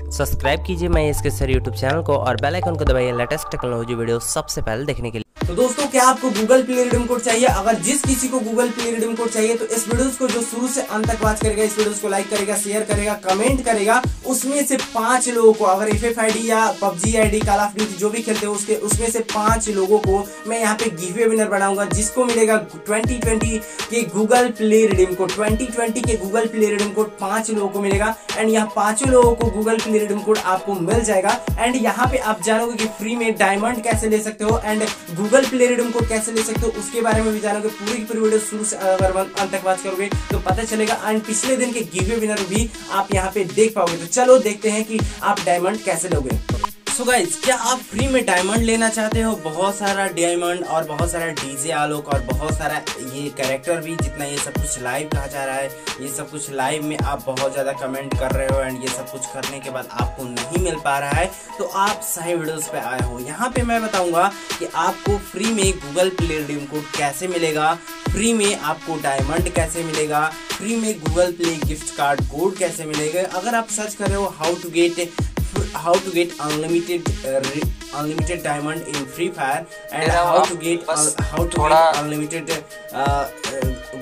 Subscribe कीजिए मैं इसके सर यूट्यूब चैनल को और बेल आइकन को दबाइए लेटेस्ट टेक्नोलॉजी वीडियो सबसे पहले देखने के लिए। तो दोस्तों, क्या आपको गूगल प्ले रिडीम कोड चाहिए? अगर जिस किसी को गूगल प्ले रिडीम कोड चाहिए तो इस वीडियो को जो शुरू से अंत तक वॉच करेगा, इस वीडियो को लाइक करेगा शेयर करेगा कमेंट करेगा, उसमें से पाँच लोगों को, अगर एफ़ एफ़ या PUBG ID call of duty जो भी खेलते हो, उसके, उसमें से पाँच लोगों को मैं यहाँ पे गिवे विनर बनाऊँगा, जिसको मिलेगा 2020 के गूगल प्ले रिडीम कोड 2020 के गूगल प्ले रिडीम कोड पाँच लोगों को मिलेगा एंड यहाँ पाँचों लोगों को गूगल प्ले रिडीम कोड आपको मिल जाएगा एंड यहाँ पे आप जानोगे कि फ्री में डायमंड कैसे ले सकते हो एंड गूगल प्ले रिडम को कैसे ले सकते हो, उसके बारे में भी जानोगे। पूरी की पूरी वीडियो शुरू से अगर अंत तक बात करोगे तो पता चलेगा एंड पिछले दिन के गिवे विनर भी आप यहाँ पे देख पाओगे। तो चलो देखते हैं कि आप डायमंड कैसे लोगे। सो गाइज़ क्या आप फ्री में डायमंड लेना चाहते हो? बहुत सारा डायमंड और बहुत सारा डीजे आलोक और बहुत सारा ये कैरेक्टर भी, जितना ये सब कुछ लाइव कहा जा रहा है, ये सब कुछ लाइव में आप बहुत ज़्यादा कमेंट कर रहे हो एंड ये सब कुछ करने के बाद आपको नहीं मिल पा रहा है तो आप सही वीडियोस पे आए हो। यहाँ पे मैं बताऊँगा कि आपको फ्री में गूगल प्ले रिडीम कोड कैसे मिलेगा फ्री में आपको डायमंड कैसे मिलेगा फ्री में Google Play gift card code कैसे मिलेगा। अगर आप सर्च कर रहे हो how to get how to get unlimited uh, unlimited diamond in free fire and how to get uh, how to get unlimited uh,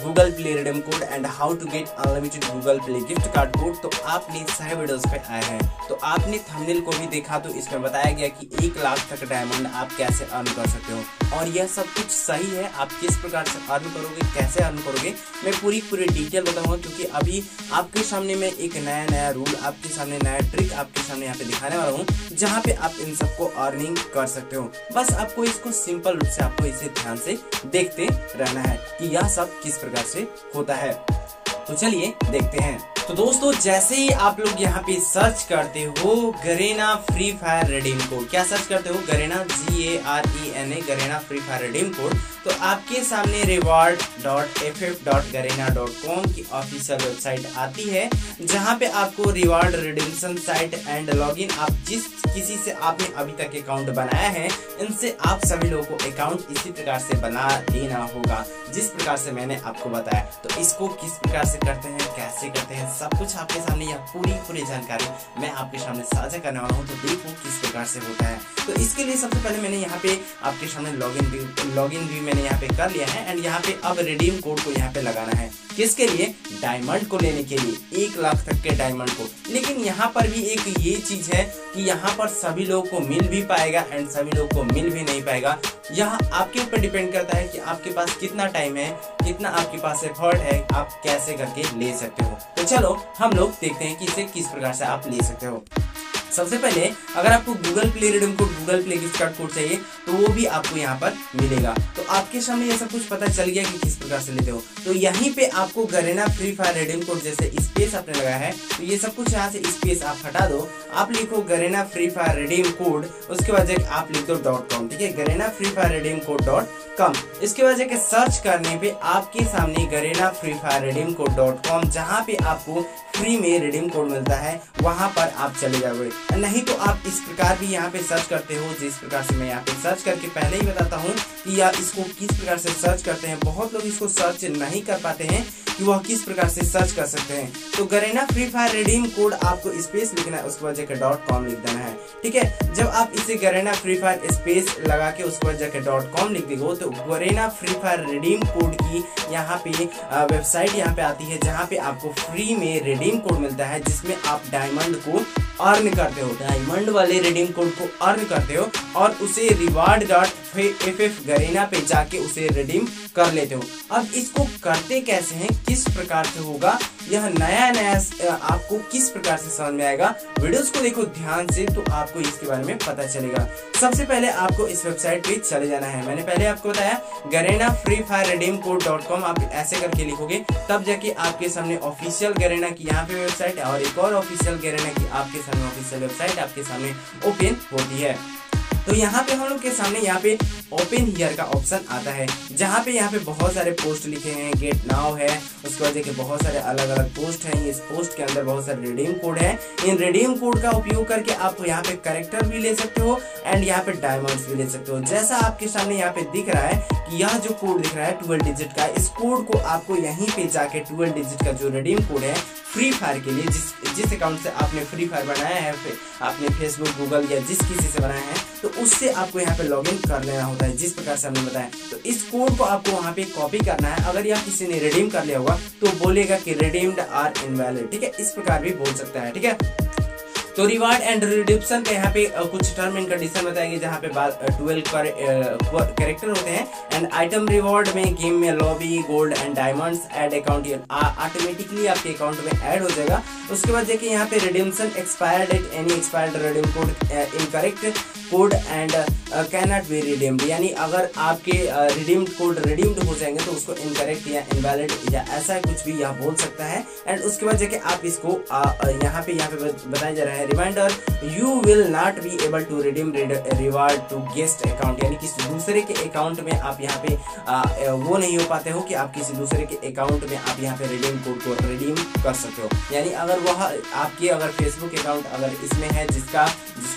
Google Play redeem code and how to get unlimited Google Play gift card code तो आप आपने सही videos पे आए हैं। तो आपने thumbnail को भी देखा तो इसमें बताया गया कि एक लाख तक डायमंड आप कैसे अर्न कर सकते हो। और यह सब कुछ सही है। आप किस प्रकार से अर्न करोगे, कैसे अर्न करोगे, मैं पूरी पूरी डिटेल बताऊँगा क्योंकि अभी आपके सामने मैं एक नया नया रूल आपके सामने नया ट्रिक आपके सामने यहाँ पे दिखाने वाला हूँ, जहाँ पे आप इन सबको अर्निंग कर सकते हो। बस आपको इसको सिंपल रूप से आपको इसे ध्यान से देखते रहना है कि यह सब किस प्रकार से होता है। तो चलिए देखते हैं। तो दोस्तों, जैसे ही आप लोग यहाँ पे सर्च करते हो Garena Free Fire redeem code क्या सर्च करते हो? Garena G A R E N A Garena Free Fire redeem code तो आपके सामने reward dot F F dot Garena dot com की ऑफिशियल वेबसाइट आती है, जहाँ पे आपको reward redemption site and login आप जिस किसी से आपने अभी तक अकाउंट बनाया है, इनसे आप सभी लोगों को अकाउंट इसी प्रकार से बना देना होगा, जिस प्रकार से मैंने आपको बताया। तो इसको किस प्रकार से करते हैं, कैसे करते हैं, सब कुछ आपके सामने यह पूरी पूरी जानकारी मैं आपके सामने साझा करने वाला हूँ तो देखो किस प्रकार से होता है। तो इसके लिए सबसे पहले मैंने यहाँ पे आपके सामने लॉगिन भी भी मैंने यहाँ पे कर लिया है एंड यहाँ पे अब रिडीम कोड को यहाँ पे लगाना है। किसके लिए? डायमंड को लेने के लिए। एक लाख तक के डायमंड को। लेकिन यहाँ पर भी एक ये चीज़ है कि यहाँ पर सभी लोगों को मिल भी पाएगा एंड सभी लोगों को मिल भी नहीं पाएगा। यह आपके ऊपर डिपेंड करता है कि आपके पास कितना टाइम है, कितना आपके पास एफर्ट है, आप कैसे करके ले सकते हो। तो चलो, हम लोग देखते हैं कि इसे किस प्रकार से आप ले सकते हो। सबसे पहले अगर आपको Google Play redeem code Google Play gift card code चाहिए तो वो भी आपको यहाँ पर मिलेगा। तो आपके सामने ये सब कुछ पता चल गया कि किस प्रकार से लेते हो। तो यहीं पे आपको Garena Free Fire redeem code जैसे स्पेस आपने लगाया है तो ये सब कुछ यहाँ से स्पेस आप हटा दो। आप लिखो Garena Free Fire redeem code उसके बाद आप लिख दो डॉट कॉम ठीक है? Garena Free Fire redeem code dot com इसके बाद जाके सर्च करने पे आपके सामने Garena Free Fire redeem code dot com जहाँ पे आपको फ्री में रिडीम कोड मिलता है, वहाँ पर आप चले जाओगे। नहीं तो आप इस प्रकार भी यहाँ पे सर्च करते हो, जिस प्रकार से मैं यहाँ पे सर्च करके पहले ही बताता हूँ कि या इसको किस प्रकार से सर्च करते हैं। बहुत लोग इसको सर्च नहीं कर पाते हैं कि वह किस प्रकार से सर्च कर सकते हैं। तो Garena Free Fire redeem code आपको स्पेस लिखना है, उसके बाद जाकर डॉट कॉम लिख देना है, ठीक है? जब आप इसे गरेना फ्री फायर स्पेस लगा के उसके बाद जाकर डॉट कॉम लिख देगो तो Garena Free Fire redeem code की यहाँ पे वेबसाइट यहाँ पे आती है, जहाँ पे आपको फ्री में रिडीम कोड मिलता है, जिसमें आप डायमंड को अर्न करते हो डायमंड वाले रिडीम कोड को अर्न करते हो और उसे reward dot F F Garena पे जाके उसे रिडीम कर लेते हो। अब इसको करते कैसे हैं? किस प्रकार से होगा? यह नया नया आपको किस प्रकार से समझ में आएगा? वीडियोस को देखो ध्यान से तो आपको इसके बारे में पता चलेगा। सबसे पहले आपको इस वेबसाइट पे चले जाना है। मैंने पहले आपको बताया Garena Free Fire redeem code dot com आप ऐसे करके लिखोगे, तब जाके आपके सामने ऑफिशियल गरेना की यहाँ पे वेबसाइट और एक और ऑफिशियल गरेना की आपके सामने ऑफिशियल वेबसाइट आपके सामने ओपन होती है। तो यहाँ पे हम लोग के सामने यहाँ पे ओपन हियर का ऑप्शन आता है, जहाँ पे यहाँ पे बहुत सारे पोस्ट लिखे हैं गेट नाउ है, उसके बाद देखिए बहुत सारे अलग अलग पोस्ट हैं, इस पोस्ट के अंदर बहुत सारे रिडीम कोड है। इन रिडीम कोड का उपयोग करके आप यहाँ पे करेक्टर भी ले सकते हो एंड यहाँ पे डायमंड्स भी ले सकते हो। जैसा आपके सामने यहाँ पे दिख रहा है कि यह जो कोड दिख रहा है ट्वेल्व डिजिट का, इस कोड को आपको यहीं पे जाके ट्वेल्व डिजिट का जो रिडीम कोड है फ्री फायर के लिए जिस जिस अकाउंट से आपने फ्री फायर बनाया है आपने फेसबुक गूगल या जिस किसी से बनाया है तो उससे आपको यहाँ पे लॉग इन कर लेना होता है, जिस प्रकार से हमने बताया। तो इस कोड को आपको वहाँ पे कॉपी करना है। अगर यहाँ किसी ने रिडीम कर लिया होगा तो बोलेगा कि रिडीम्ड आर इनवैलिड ठीक है? इस प्रकार भी बोल सकता है, ठीक है? तो रिवार्ड एंड रिड्यूप्शन का यहाँ पे कुछ टर्म एंड कंडीशन बताएँगे, जहाँ पे ट्वेल्व कैरेक्टर होते हैं। एंड आइटम रिवॉर्ड में गेम में lobby gold and diamonds add account automatically आपके अकाउंट में ऐड हो जाएगा। उसके बाद देखिए, यहाँ पे redemption expired at any expired redeem code incorrect code and can not be redeemed यानी अगर आपके रिडीम्ड कोड रिडीम्ड हो जाएँगे तो उसको इनकरेक्ट या इनवैलिड या ऐसा कुछ भी यह बोल सकता है। एंड उसके बाद जाके आप इसको यहाँ पे यहाँ पे बताया जा रहा है। Reminder you will not be able to redeem reward to guest account यानी किसी दूसरे के अकाउंट में आप यहाँ पे आ, वो नहीं हो पाते हो कि आप किसी दूसरे के अकाउंट में आप यहाँ पे रिडीम कोड को रिडीम कर सकते हो। यानी अगर वह आपके अगर फेसबुक अकाउंट अगर इसमें है जिसका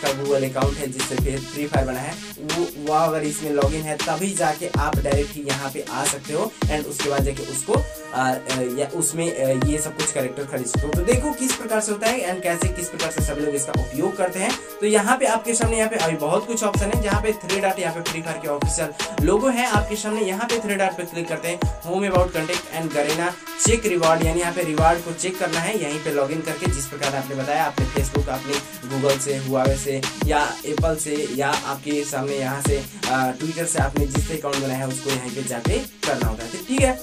जिसका गूगल अकाउंट है जिससे फ्री फायर बना है। वो वह अगर इसमें लॉगिन है तभी जाके आप डायरेक्ट यहाँ पे आ सकते हो एंड उसके बाद जाके उसको आ, या उसमें ये सब कुछ करेक्टर खरीद सकते हो। तो देखो किस प्रकार से होता है एंड कैसे किस प्रकार से सभी लोग इसका उपयोग करते हैं। तो यहाँ पे आपके सामने यहाँ पे अभी बहुत कुछ ऑप्शन है जहाँ पे थ्री डॉट यहाँ पे फ्री फायर के ऑफिशियल लोगो है। आपके सामने यहाँ पे थ्री डॉट पे क्लिक करते हैं। Home about contact and Garena check reward यानी यहाँ पे रिवार्ड को चेक करना है यहीं पे लॉगिन करके जिस प्रकार आपने बताया आपने फेसबुक अपने गूगल से हुआवे से या एप्पल से या आपके सामने यहाँ से ट्विटर से आपने जिससे अकाउंट बनाया है, उसको यहाँ पे जाके करना होता है। ठीक है।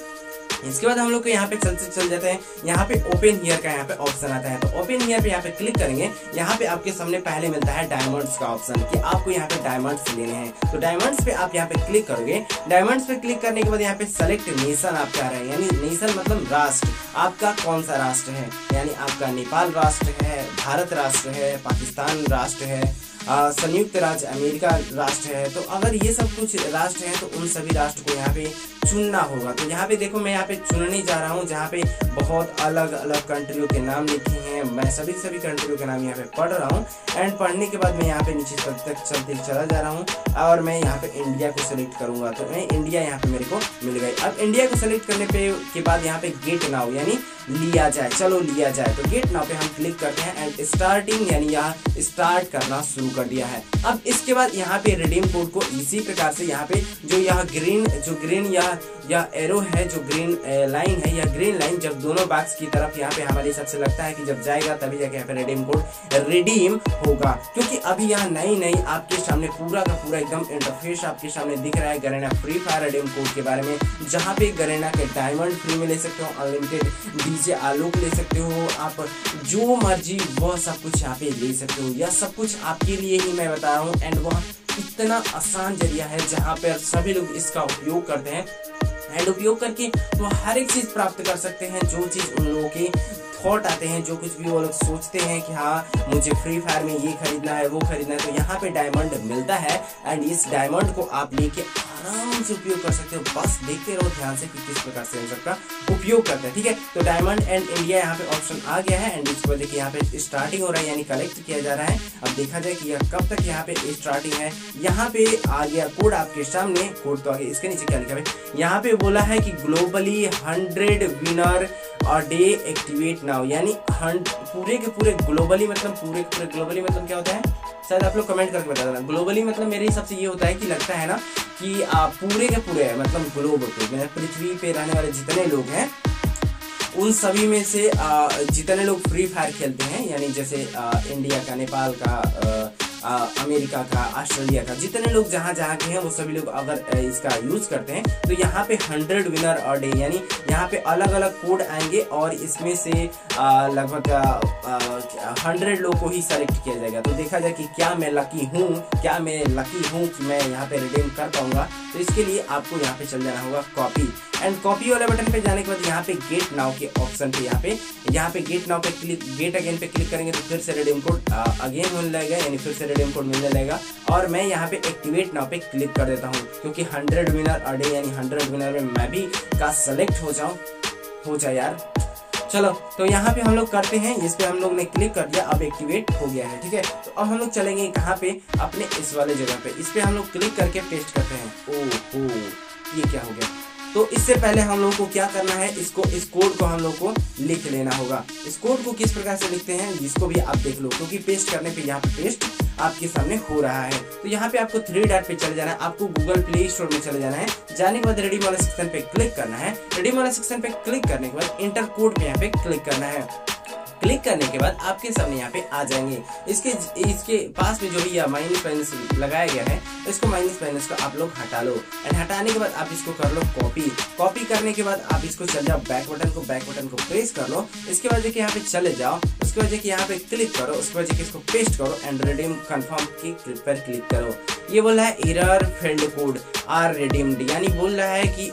इसके बाद हम लोग को यहाँ पे चलते चल जाते हैं। यहाँ पे ओपन ईयर का यहाँ पे ऑप्शन आता है। तो ओपन ईयर पे यहाँ पे क्लिक करेंगे। यहाँ पे आपके सामने पहले मिलता है डायमंड्स का ऑप्शन कि आपको यहाँ पे डायमंड्स लेने हैं। तो डायमंड्स पे आप यहाँ पे क्लिक करोगे। डायमंड्स पे क्लिक करने के बाद यहाँ पे सेलेक्ट नेशन आप क्या रहे हैं। यानी नेशन मतलब राष्ट्र। आपका कौन सा राष्ट्र है? यानी आपका नेपाल राष्ट्र है, भारत राष्ट्र है, पाकिस्तान राष्ट्र है संयुक्त राज्य अमेरिका राष्ट्र है। तो अगर ये सब कुछ राष्ट्र है तो उन सभी राष्ट्र को यहाँ पे चुनना होगा। तो यहाँ पे देखो, मैं यहाँ पे चुनने जा रहा हूँ, जहाँ पे बहुत अलग अलग कंट्रियों के नाम लिखे हैं। मैं सभी सभी कंट्रियों के नाम यहाँ पे पढ़ रहा हूँ। एंड पढ़ने के बाद मैं यहाँ पे नीचे तक चलते चला जा रहा हूँ। और मैं यहाँ पे इंडिया को सिलेक्ट करूँगा। तो मैं इंडिया यहाँ पे मेरे को मिल गई। अब इंडिया को सिलेक्ट करने पे के बाद यहाँ पे गेट नाउ यानी लिया जाए। चलो, लिया जाए। तो गेट नाउ पे हम क्लिक करते हैं एंड स्टार्टिंग यानी यहाँ स्टार्ट करना शुरू कर दिया है। अब इसके बाद यहाँ पे रिडीम कोड को इसी प्रकार से यहाँ पे जो यहाँ ग्रीन जो ग्रीन या या एरो है जो ग्रीन लाइन है, या ग्रीन लाइन जब दोनों बॉक्स की तरफ़ यहाँ पे हमारे हिसाब से लगता है कि जब जाएगा तभी जाके यहाँ पे रिडीम कोड रिडीम होगा। क्योंकि अभी यहाँ नई नई आपके सामने पूरा का पूरा एकदम इंटरफेस आपके सामने दिख रहा है Garena Free Fire redeem code के बारे में, जहाँ पे गरेना के डायमंड फ्री में ले सकते हो अनलिमिटेड डीजे आलोक ले सकते हो, आप जो मर्ज़ी वह सब कुछ यहाँ पे ले सकते हो। यह सब कुछ आपके लिए ही मैं बता रहा हूँ एंड वह इतना आसान ज़रिया है जहाँ पर सभी लोग इसका उपयोग करते हैं। एंड उपयोग करके वो हर एक चीज़ प्राप्त कर सकते हैं, जो चीज़ उन लोगों के थॉट आते हैं, जो कुछ भी वो लोग सोचते हैं कि हाँ मुझे फ्री फायर में ये खरीदना है, वो खरीदना है तो यहाँ पे डायमंड मिलता है। एंड इस डायमंड को आप लेके आराम से उपयोग कर सकते हो। बस देखते रहो ध्यान से कि किस प्रकार से इन सबका उपयोग करते हैं, ठीक है? तो डायमंड एंड इंडिया यहाँ पे ऑप्शन आ गया है। एंड इसको देखिए यहाँ पे स्टार्टिंग हो रहा है, यानी कलेक्ट किया जा रहा है। अब देखा जाए कि यह कब तक यहाँ पे स्टार्टिंग है। यहाँ पे आ गया कोड आपके सामने। कोड तो आगे इसके नीचे क्या लिखा है? यहाँ पे बोला है कि ग्लोबली हंड्रेड विनर और डे एक्टिवेट नाउ यानी हंड पूरे के पूरे ग्लोबली मतलब पूरे के पूरे ग्लोबली मतलब क्या होता है? शायद आप लोग कमेंट करके बता देना। ग्लोबली मतलब मेरे हिसाब से ये होता है कि लगता है ना कि आ, पूरे के पूरे मतलब ग्लोब पे पृथ्वी पे रहने वाले जितने लोग हैं उन सभी में से जितने लोग फ्री फायर खेलते हैं यानी जैसे इंडिया का नेपाल का अमेरिका का, ऑस्ट्रेलिया का, जितने लोग जहाँ जहाँ के हैं, वो सभी लोग अगर इसका यूज़ करते हैं तो यहाँ पे हंड्रेड विनर और डे यानी यहाँ पे अलग अलग कोड आएँगे और इसमें से लगभग हंड्रेड लोग को ही सेलेक्ट किया जाएगा। तो देखा जाए कि क्या मैं लकी हूँ, क्या मैं लकी हूँ कि मैं यहाँ पे रिडीम कर पाऊँगा। तो इसके लिए आपको यहाँ पे चल जाना होगा कॉपी एंड कॉपी वाले बटन पे जाने के बाद यहाँ पे गेट नाउ के ऑप्शन पे यहाँ पे यहाँ पे गेट नाउ पे क्लिक गेट अगेन पे क्लिक करेंगे तो फिर से रिडीम कोड अगेन मिल जाएगा यानी फिर से रिडीम कोड मिलने लगेगा। और मैं यहाँ पे एक्टिवेट नाउ पे क्लिक कर देता हूँ, क्योंकि हंड्रेड विनर अडे यानी हंड्रेड विनर में मैं भी का सेलेक्ट हो जाऊँ, हो जाए यार। चलो तो यहाँ पे हम लोग करते हैं इस पे हम लोग ने क्लिक कर दिया, अब एक्टिवेट हो गया है, ठीक है? तो अब हम लोग चलेंगे कहाँ पे? अपने इस वाले जगह पे, इस पे हम लोग क्लिक करके पेस्ट करते हैं। ओ हो ये क्या हो गया? तो इससे पहले हम लोग को क्या करना है, इसको, इस कोड को हम लोग को लिख लेना होगा। इस कोड को किस प्रकार से लिखते हैं, जिसको भी आप देख लो, क्योंकि पेस्ट करने पे यहाँ पे पेस्ट आपके सामने हो रहा है। तो यहाँ पे आपको थ्री डॉट पे चले जाना है, आपको गूगल प्ले स्टोर में चले जाना है। जाने के बाद रेडी वाला सेक्शन पे क्लिक करना है। रेडी वाला सेक्शन पे क्लिक करने के बाद इंटर कोड पे यहाँ पे क्लिक करना है। क्लिक करने के बाद आपके सामने यहाँ पे आ जाएँगे। इसके इसके पास में जो भी माइनस माइनस लगाया गया है, इसको माइनस माइनस को आप लोग हटा लो। एंड हटाने के बाद आप इसको कर लो कॉपी कॉपी करने के बाद आप इसको चल जाओ बैक बटन को बैक बटन को प्रेस कर लो। इसके बाद देखिए यहाँ पे चले जाओ। उसके बाद देखिए यहाँ पे क्लिक करो। उसके बाद देखिए इसको पेस्ट करो एंड रिडीम कन्फर्म की क्लिक पर क्लिक करो। ये बोल रहा है error field code or redeemed यानी बोल रहा है कि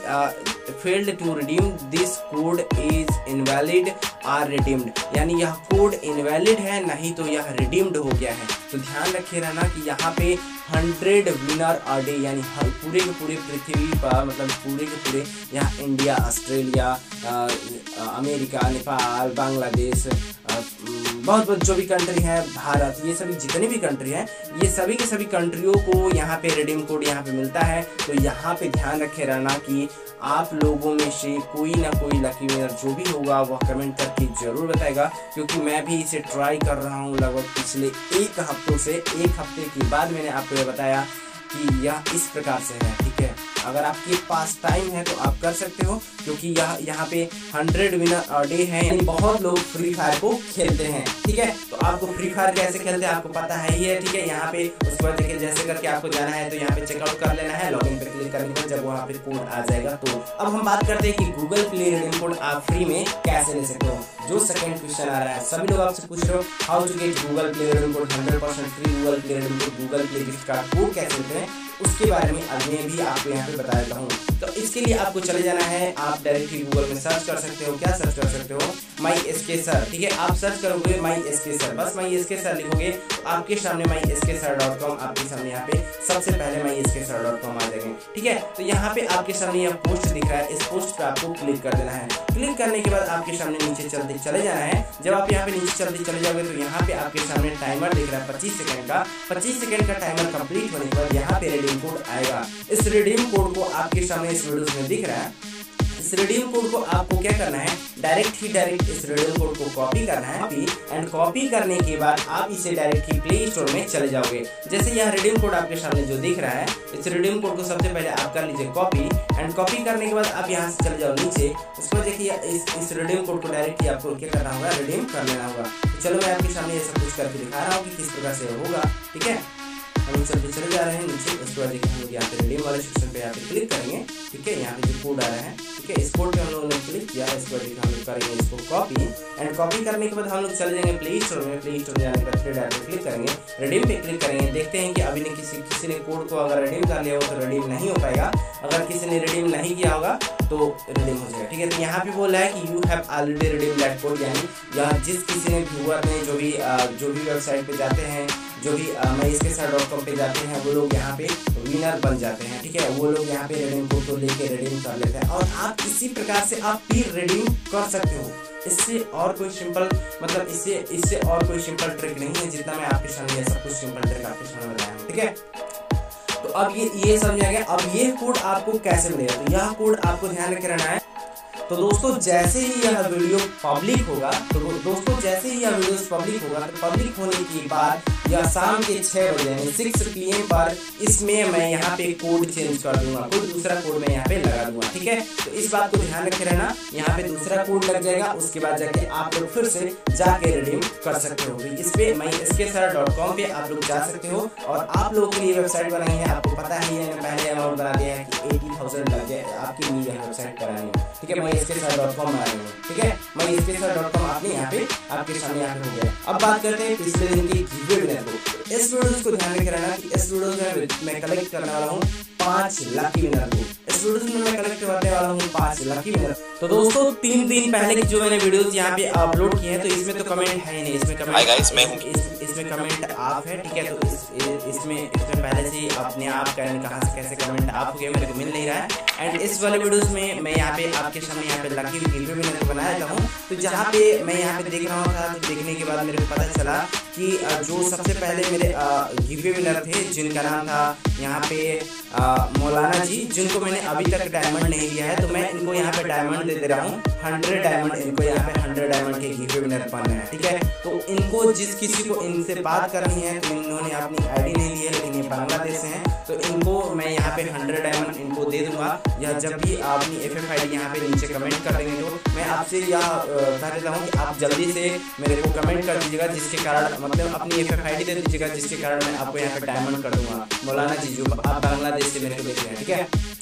failed to redeem this code is invalid or redeemed यानी यह कोड इनवैलिड है, नहीं तो यह रिडीम्ड हो गया है। तो ध्यान रखे रहना कि यहाँ पे हंड्रेड विनर आ डे यानी हर पूरे के पूरे पृथ्वी पर मतलब पूरे के पूरे यहाँ India Australia America Nepal Bangladesh बहुत बहुत जो भी कंट्री है, भारत, ये सभी जितने भी कंट्री हैं, ये सभी के सभी कंट्रियों को यहाँ पे रिडीम कोड यहाँ पे मिलता है। तो यहाँ पे ध्यान रखे रहना कि आप लोगों में से कोई ना कोई लकी विनर जो भी होगा, वह कमेंट करके ज़रूर बताएगा। क्योंकि मैं भी इसे ट्राई कर रहा हूँ लगभग पिछले एक हफ्तों से, एक हफ़्ते के बाद मैंने आपको यह बताया कि यह इस प्रकार से है, ठीक है? अगर आपके पास टाइम है तो आप कर सकते हो, क्योंकि यह, यहाँ पे हंड्रेड विनर डे है बहुत लोग फ्री फायर को खेलते हैं, ठीक है? तो आपको फ्री फायर कैसे खेलते हैं, आपको पता है ही है, ठीक है? यहाँ पे उसके बाद देखिए, जैसे करके आपको जाना है तो यहाँ पे चेकआउट कर लेना है लॉगिन पे क्लिक करने के जब वहाँ पे कोड आ जाएगा तो अब हम बात करते हैं कि गूगल प्ले रिडीम कोड आप फ्री में कैसे ले सकते हो। जो सेकंड क्वेश्चन आ रहा है, सभी लोग आपसे पूछ रहे हो how to get Google Play redeem code hundred percent free Google Play redeem code Google Play gift card code कैसे लेते हैं? उसके बारे में मैं भी आपको यहाँ पे बता देता हूँ। तो इसके लिए आपको चले जाना है, आप डायरेक्टली गूगल में सर्च कर सकते हो। क्या सर्च कर सकते हो? माई एस के सर ठीक है? आप सर्च करोगे माई एस के सर बस माई एस के सर लिखोगे तो आपके सामने my S K sir dot com आपके सामने यहाँ पे सबसे पहले my S K sir dot com आ जाएँगे, ठीक है? तो यहाँ पे आपके सामने यह पोस्ट दिख रहा है। इस पोस्ट पे आपको क्लिक कर देना है। क्लिक करने के बाद आपके सामने नीचे चलते चले जाना है। जब आप यहाँ पे नीचे चलते चले जाओगे तो यहाँ पे आपके सामने टाइमर दिख रहा है पच्चीस सेकंड का। पच्चीस सेकंड का टाइमर कंप्लीट होने के यहाँ पे रिडीम कोड आएगा। इस रिडीम कोड को आपके सामने इस वीडियो में दिख रहा है। इस रिडीम कोड को आपको क्या करना है? डायरेक्ट ही डायरेक्ट इस रिडीम कोड को कॉपी करना है। कॉपी एंड कॉपी करने के बाद आप इसे डायरेक्ट ही प्ले स्टोर में चले जाओगे। जैसे यह रिडीम कोड आपके सामने जो दिख रहा है, इस रिडीम कोड को सबसे पहले आप कर लीजिए कॉपी एंड कॉपी करने के बाद आप यहाँ से चले जाओ नीचे। उसको देखिए, इस इस रिडीम कोड को डायरेक्ट ही आपको क्या करना होगा? रिडीम कर लेना होगा। तो चलो मैं आपके सामने ये सब कुछ करके दिखा रहा हूँ कि किस प्रकार से होगा। ठीक है? हम चलते चले जा रहे हैं नीचे उसके बाद देखिए हम लोग यहाँ पे रिडीम वाले सेक्शन पे यहाँ पे क्लिक करेंगे, ठीक है? यहाँ पे जो कोड आ रहा है, ठीक है? इस कोड पे हम लोगों ने क्लिक किया इसके बाद देखिए हम लोग करेंगे इसको कॉपी एंड कॉपी करने के बाद हम लोग चले जाएँगे प्ले स्टोर में। प्ले स्टोर जाने के बाद फिर डायरेक्ट क्लिक करेंगे रिडीम पे क्लिक करेंगे। देखते हैं कि अभी ने किसी किसी ने कोड को अगर रिडीम कर लिया हो तो रिडीम नहीं हो पाएगा। अगर किसी ने रिडीम नहीं किया होगा तो रिडीम हो जाएगा, ठीक है? तो यहाँ पे बोल है कि you have already redeem that code यानी जिस किसी ने व्यूअर ने जो भी जो भी वेबसाइट पे जाते हैं जो भी मैं इसके साथ डॉट कॉम पे जाते हैं, वो लोग यहाँ पे विनर बन जाते हैं, ठीक है? वो लोग यहाँ पे रिडीम कोड को लेके रिडीम कर लेते हैं। और आप इसी प्रकार से आप भी रिडीम कर सकते हो। इससे और कोई सिंपल मतलब इससे इससे और कोई सिंपल ट्रिक नहीं है, जितना मैं आपके सामने सब कुछ सिंपल ट्रिक आपके सामने बताया हूँ, ठीक है? तो अब ये ये समझ आ गया। अब ये कोड आपको कैसे मिलेगा? तो यह कोड आपको ध्यान रखे रहना है। तो दोस्तों, जैसे ही यह वीडियो पब्लिक होगा तो दोस्तों, जैसे ही यह वीडियो पब्लिक होगा तो पब्लिक होने के बाद या शाम के छह बजे यानी सिक्स पी एम पर इसमें मैं यहाँ पे कोड चेंज कर दूँगा। कोई दूसरा कोड मैं यहाँ पे लगा दूँगा, ठीक है? तो इस बात को ध्यान रखे रहना, यहाँ पे दूसरा कोड लग जाएगा, उसके बाद जाके आप लोग फिर से जाके रिडीम कर सकते हो। इस पे मैं इसके सर डॉट कॉम पे आप लोग जा सकते हो, और आप लोगों के लिए वेबसाइट बनाई है, आपको पता ही है पहले अमाउंट बना दिया है कि एटी थाउज़ेंड लग जाए आपके लिए वेबसाइट बनानी ठीक है? मैं इसके सर डॉट कॉम बना रही ठीक है? मैं इसके सर डॉट कॉम आपने यहाँ पे आपके सामने यहाँ पे हो गया अब बात करते हैं पिछले दिन की गिवे विनर को इस वीडियो को ध्यान रखे रहना कि इस वीडियो में मैं कलेक्ट करने वाला हूँ पाँच लकी विनर को। वीडियो में मैं कलेक्ट करने वाला हूँ पाँच लकी विनर तो दोस्तों तीन दिन पहले की जो मैंने वीडियोस यहाँ पे अपलोड किए हैं तो इसमें तो कमेंट है नहीं। इसमें कमेंट मैं हूँ। इसमें कमेंट आप है ठीक है? तो इसमें इसमें पहले से अपने आप कहने कहाँ से कैसे कमेंट आप हो गया मेरे को मिल नहीं रहा है। एंड इस वाले वीडियोस में मैं यहाँ पे आपके सामने यहाँ पे लकी गिवे विनर बनाया था हूँ। तो जहाँ पे मैं यहाँ पे देख रहा था तो देखने के बाद मेरे को पता चला कि जो सबसे पहले मेरे गिवे विनर थे जिनका नाम था यहाँ पे मौलाना जी जिनको मैंने अभी तक डायमंड नहीं लिया है तो मैं इनको यहाँ पे डायमंड दे दे रहा हूँ। हंड्रेड डायमंड इनको यहाँ पे हंड्रेड डायमंड के गिवे विनर पाने हैं ठीक है? तो इनको जिस किसी को इनसे बात करनी है तो इन्होंने अपनी आईडी नहीं ली है लेकिन ये बांग्लादेश से हैं। तो इनको मैं यहाँ पे हंड्रेड डायमंड इनको दे दूँगा। या जब भी आप अपनी एफ़ एम आई डी यहाँ पे नीचे कमेंट कर देंगे तो मैं आपसे यह कह देता हूँ कि आप जल्दी से मेरे को कमेंट कर दीजिएगा, जिसके कारण मतलब अपनी एफ़ एम आई डी दे दीजिएगा, जिसके कारण मैं आपको यहाँ पे डायमंड कर दूँगा। मौलाना जी जो आप बांग्लादेश से मेरे को देख रहे हैं, ठीक है?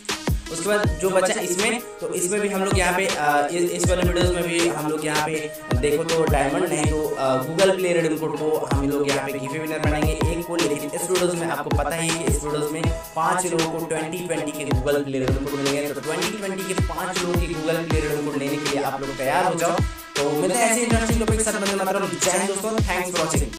उसके बाद जो बचा इसमें तो इसमें भी हम लोग यहाँ पे इस, वाले वीडियोस में भी हम लोग यहाँ पे देखो तो डायमंड नहीं तो गूगल प्ले रेडम कोड को हम लोग यहाँ पे गिफे विनर बनाएँगे। एक को लेकिन इस वीडियोस में आपको पता ही है कि इस वीडियोस में पाँच लोगों को ट्वेंटी ट्वेंटी के गूगल प्ले रेडम कोड मिलेंगे। तो ट्वेंटी ट्वेंटी के पाँच लोगों के गूगल प्ले रेडम कोड लेने के लिए आप लोग तैयार हो जाओ। तो मिलते हैं ऐसे इंटरेस्टिंग टॉपिक के साथ। मतलब जय हिंद दोस्तों थैंक्स फॉर वॉचिंग